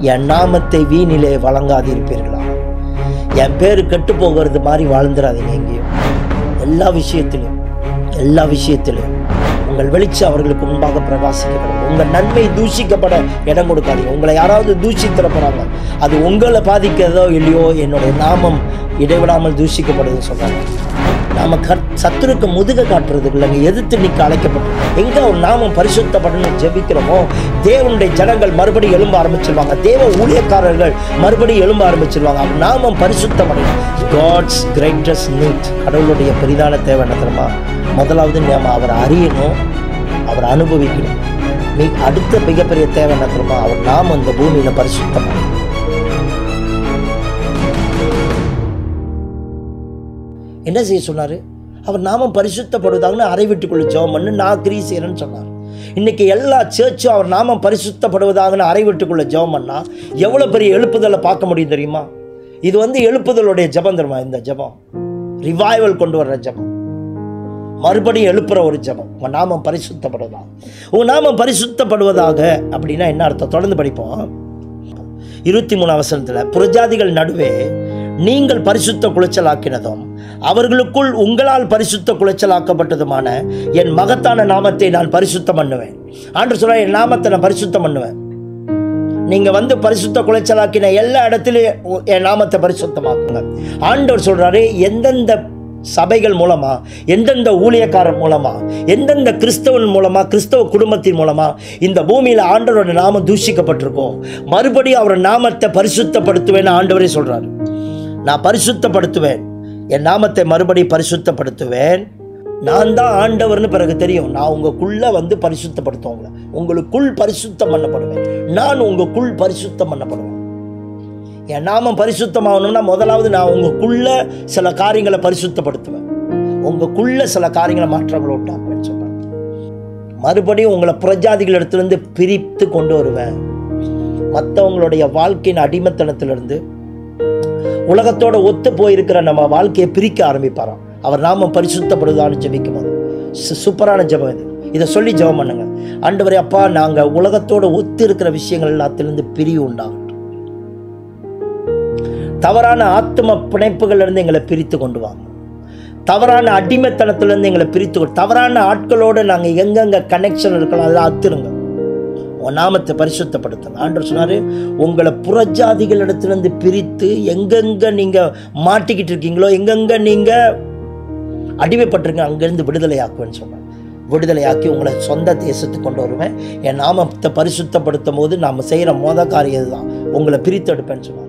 என் நாமத்தை வீணிலே வழங்காதிருப்பீர்களா? என் பேரு கெட்டு போகிறது மாதிரி வாழ்ந்துடாதீங்க எங்கேயும். எல்லா விஷயத்திலும் எல்லா விஷயத்திலும் உங்கள் வெளிச்சம் அவர்களுக்கு முன்பாக பிரகாசிக்கப்படும். உங்கள் நன்மை தூஷிக்கப்பட இடம் கொடுக்காதீங்க. உங்களை யாராவது தூஷித்திர போறாங்க. அது உங்களை பாதிக்கிறதோ இல்லையோ என்னுடைய நாமம் இடைவிடாமல் தூஷிக்கப்படுதுன்னு சொல்கிறாங்க நாம கற் சத்துருக்கு முதுக காட்டுறதுக்கு இல்லைங்க. எதிர்த்து நிற்க அழைக்கப்படும். எங்க ஒரு நாமம் பரிசுத்தப்படணும் ஜெபிக்கிறோமோ தேவனுடைய ஜனங்கள் மறுபடியும் எழும்ப ஆரம்பிச்சிருவாங்க. தேவ ஊழியக்காரர்கள் மறுபடியும் எழும்ப ஆரம்பிச்சிருவாங்க. அவர் நாமம் பரிசுத்தப்படணும் காட்ஸ் கிரேட்டஸ்ட் நீட் கடவுளுடைய பெரிதான தேவை என்ன தெரியுமா? முதலாவது நம்ம அவரை அறியணும் அவரை அனுபவிக்கணும். நீ அடுத்த மிகப்பெரிய தேவை என்ன தெரியுமா? அவர் நாமம் இந்த பூமியில் பரிசுத்தமாக என்ன செய்ய சொன்னார்? அவர் நாமம் பரிசுத்தப்படுவதாகனு அறை வீட்டுக்குள்ளே ஜெபம் பண்ணு நான் கிரி செய்கிறேன்னு சொன்னார். இன்னைக்கு எல்லா சேர்ச்சும் அவர் நாமம் பரிசுத்தப்படுவதாகனு அறை வீட்டுக்குள்ளே ஜெபம் எவ்வளோ பெரிய எழுப்புதலை பார்க்க முடியும் தெரியுமா? இது வந்து எழுப்புதலுடைய ஜெபம் தெரியுமா? இந்த ஜெபம். ரிவைவல் கொண்டு வர்ற ஜெபம். மறுபடியும் எழுப்புற ஒரு ஜெபம். உன் நாமம் பரிசுத்தப்படுவதா? உன் நாமம் பரிசுத்தப்படுவதாக அப்படின்னா என்ன அர்த்தம்? தொடர்ந்து படிப்போம். இருபத்தி மூணு அவசரத்தில் புரஜாதிகள் நடுவே நீங்கள் பரிசுத்த குளிச்சலாக்கினதும் அவர்களுக்குள் உங்களால் பரிசுத்த குலைச்சலாக்கப்பட்டதுமான என் மகத்தான நாமத்தை நான் பரிசுத்தம் பண்ணுவேன். ஆண்டு சொல்ல என் நாமத்தை நான் பரிசுத்தம் பண்ணுவேன். நீங்க வந்து பரிசுத்த குலைச்சலாக்கின எல்லா இடத்துலையும் என் நாமத்தை பரிசுத்தமாக்குங்க. ஆண்டவர் சொல்றாரு எந்தெந்த சபைகள் மூலமா எந்தெந்த ஊழியக்காரர் மூலமா எந்தெந்த கிறிஸ்தவன் மூலமா கிறிஸ்தவ குடும்பத்தின் மூலமா இந்த பூமியில் ஆண்டவரோட நாமம் தூஷிக்கப்பட்டிருக்கோம். மறுபடியும் அவர் நாமத்தை பரிசுத்தப்படுத்துவேன்னு ஆண்டவரே சொல்றாரு. நான் பரிசுத்தப்படுத்துவேன். என் நாமத்தை மறுபடியும் பரிசுத்தப்படுத்துவேன். நான் தான் ஆண்டவர்னு பிறகு தெரியும். நான் உங்களுக்குள்ள வந்து பரிசுத்தப்படுத்துவேன். உங்களை உங்களுக்குள் பரிசுத்தம் பண்ணப்படுவேன். நான் உங்களுக்குள் பரிசுத்தம் பண்ணப்படுவேன். என் நாமம் பரிசுத்தமாகணும்னா முதலாவது நான் உங்களுக்குள்ள சில காரியங்களை பரிசுத்தப்படுத்துவேன். உங்களுக்குள்ள சில காரியங்களை மாற்றங்களை அப்படின்னு சொல்றேன் மறுபடியும் உங்களை புரஜாதிகள் இடத்துலேருந்து பிரித்து கொண்டு வருவேன். மற்றவங்களுடைய வாழ்க்கையின் அடிமைத்தனத்திலிருந்து உலகத்தோட ஒத்து போயிருக்கிற நம்ம வாழ்க்கையை பிரிக்க ஆரம்பிப்பாராம். அவர் நாமம் பரிசுத்தப்படுதான்னு ஜெபிக்கும் போது சு- சூப்பரான ஜெபம் இது. இதை சொல்லி ஜெபம் பண்ணுங்க. ஆண்டவரே அப்பா நாங்கள் உலகத்தோட ஒத்து இருக்கிற விஷயங்கள் எல்லாத்திலிருந்து பிரிவு உண்டாகட்டும். தவறான ஆத்ம பிணைப்புகள்லேருந்து எங்களை பிரித்து கொண்டு வாங்க. தவறான அடிமைத்தனத்திலேருந்து எங்களை பிரித்து கொண்டு தவறான ஆட்களோட நாங்கள் எங்கெங்க கனெக்ஷன் இருக்கலாம் அதெல்லாம் அத்துருங்க. உன் நாமத்தை பரிசுத்தப்படுத்துங்க ஆண்டவர் சொன்னாரு உங்களை புறஜாதிகளிடத்துலேருந்து பிரித்து எங்கெங்கே நீங்கள் மாட்டிக்கிட்டு இருக்கீங்களோ எங்கெங்கே நீங்கள் அடிமைப்பட்டிருங்க விடுதலை ஆக்குவேன்னு சொன்னார். விடுதலையாக்கி உங்களை சொந்த தேசத்துக்கு கொண்டு வருவேன். என் நாமத்தை பரிசுத்தப்படுத்தும் போது நாம் செய்கிற மோத காரியம் இதுதான். உங்களை பிரித்தெடுப்பேன்னு சொன்னார்.